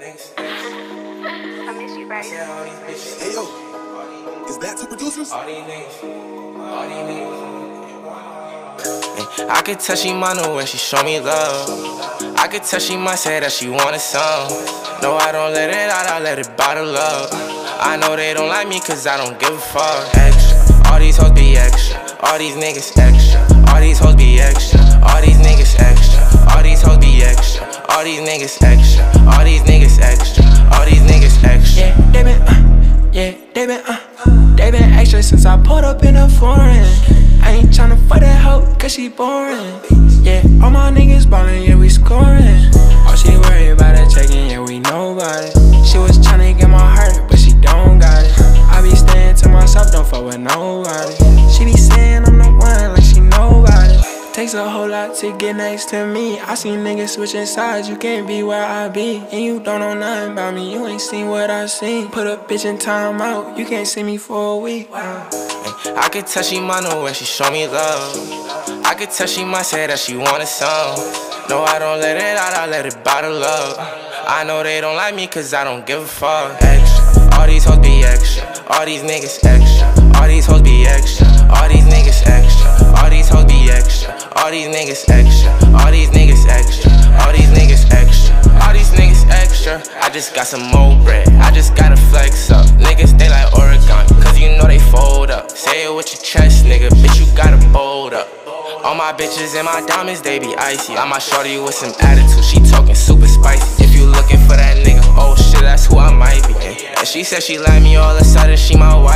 Niggas, I miss you, baby. yeah, all these bitches, Hey yo, is that two producers? all these niggas, all these niggas. I could tell she mine when she show me love. I could tell she might say that she wanted some. No, I don't let it out, I let it bottle up. I know they don't like me cause I don't give a fuck. Extra, all these hoes be extra. All these niggas extra. All these hoes be extra. All these niggas extra. All these hoes be extra. All these niggas extra. All these niggas extra. All these niggas extra. Yeah, they been, uh, yeah, they been, uh, they been extra since I pulled up in a foreign. I ain't tryna fuck that hoe, cause she boring. Yeah, all my niggas ballin', yeah, we scoring. All she worry about is checking, yeah, we it. She was tryna get my heart, but she don't got it. I be staying to myself, don't fuck with nobody. She be Takes a whole lot to get next to me. I seen niggas switching sides, you can't be where I be. And you don't know nothing about me, you ain't seen what I seen. Put a bitch in time out, you can't see me for a week. Wow. I could tell she mine when she show me love. I could tell she might say that she wanted some. No, I don't let it out, I let it bottle up. I know they don't like me cause I don't give a fuck. Extra, all these hoes be extra. All these niggas extra. All these hoes be extra. All these niggas extra. Niggas extra. All these niggas extra. All these niggas extra. All these niggas extra. I just got some more bread. I just gotta flex up. Niggas, they like Oregon. Cause you know they fold up. Say it with your chest, nigga. Bitch, you gotta bold up. All my bitches and my diamonds, they be icy. My shorty with some attitude. She talking super spicy. If you looking for that nigga, oh shit, that's who I might be. And she said she like me all of a sudden, she my wifey.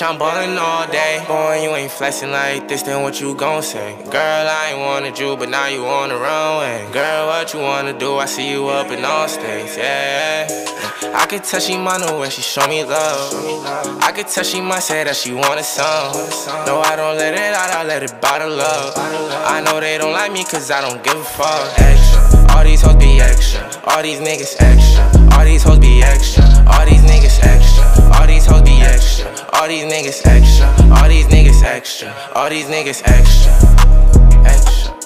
Bitch, I'm ballin' all day. Boy, you ain't flexing like this, then what you gon' say? Girl, I ain't wanted you, but now you on the runway. Girl, what you wanna do? I see you up in all states, yeah. I could tell she mine when she show me love. I could tell she might say that she wanted some. No, I don't let it out, I let it bottle up. I know they don't like me cause I don't give a fuck. Extra, all these hoes be extra. All these niggas extra. All these hoes be extra. All these niggas extra. All these hoes be extra these niggas extra, all these niggas extra, all these niggas extra, extra.